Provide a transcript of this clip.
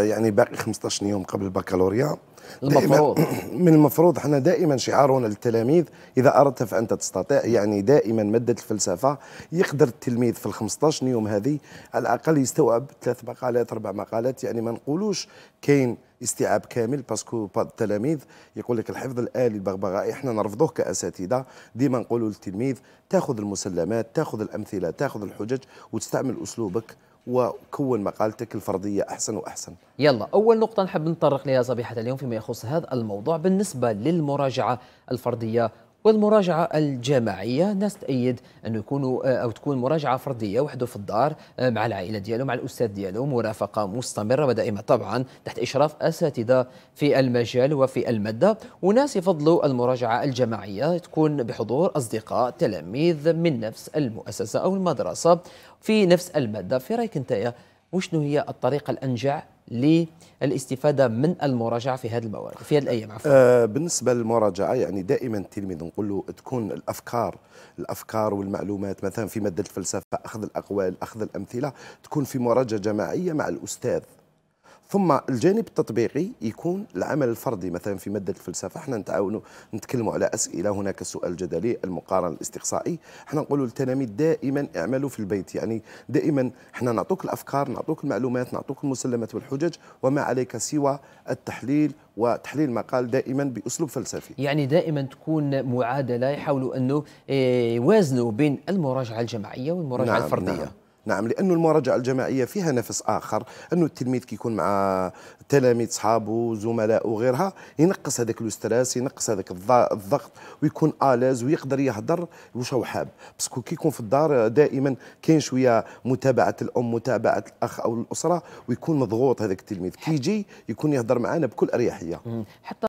يعني باقي 15 يوم قبل البكالوريا. المفروض. من المفروض إحنا دائما شعارنا للتلاميذ إذا أردت فأنت تستطيع يعني دائما مادة الفلسفة يقدر التلميذ في ال 15 يوم هذه على الأقل يستوعب ثلاث مقالات أربع مقالات. يعني ما نقولوش كاين استيعاب كامل باسكو بعض التلاميذ يقول لك الحفظ الآلي البغبغائي إحنا نرفضوه كأساتذة. ديما نقولوا للتلميذ تاخذ المسلمات تاخذ الأمثلة تاخذ الحجج وتستعمل أسلوبك. وكون مقالتك الفردية أحسن وأحسن. يلا أول نقطة نحب نتطرق لها صبيحة اليوم فيما يخص هذا الموضوع بالنسبة للمراجعة الفردية والمراجعة الجماعية. ناس تأيد أنه يكونوا أو تكون مراجعة فردية وحده في الدار مع العائلة ديالو مع الأستاذ ديالو مرافقة مستمرة ودائمة طبعا تحت إشراف أساتذة في المجال وفي المادة. وناس يفضلوا المراجعة الجماعية تكون بحضور أصدقاء تلاميذ من نفس المؤسسة أو المدرسة. في نفس المادة في رأيك أنت وشنو هي الطريقة الأنجع للاستفادة من المراجعة في هذه المواد في هذه الأيام عفوا. آه بالنسبة للمراجعة يعني دائما التلميذ نقول له تكون الأفكار الأفكار والمعلومات مثلا في مادة الفلسفة أخذ الأقوال أخذ الأمثلة تكون في مراجعة جماعية مع الأستاذ. ثم الجانب التطبيقي يكون العمل الفردي مثلا في مادة الفلسفة. إحنا نتعاونوا نتكلموا على أسئلة. هناك السؤال الجدلي المقارن الاستقصائي. إحنا نقولوا للتلاميذ دائما اعملوا في البيت. يعني دائما إحنا نعطوك الأفكار نعطوك المعلومات نعطوك المسلمات والحجج وما عليك سوى التحليل وتحليل المقال دائما بأسلوب فلسفي. يعني دائما تكون معادلة يحاولوا أنه إيه، يوازنوا بين المراجعة الجماعية والمراجعة نعم الفردية. نعم. نعم لأنه المراجعة الجماعية فيها نفس آخر أنه التلميذ كيكون مع تلاميذ صحابه زملاء وغيرها ينقص هذاك الاسترس ينقص هذاك الضغط ويكون آلاز ويقدر يهضر واش هو حاب باسكو كيكون في الدار دائما كاين شوية متابعة الأم متابعة الأخ أو الأسرة ويكون مضغوط هذاك التلميذ. كيجي يكون يهضر معنا بكل أريحية.